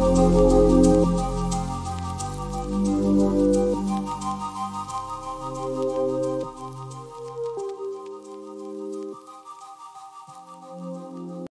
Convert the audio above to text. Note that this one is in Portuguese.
Música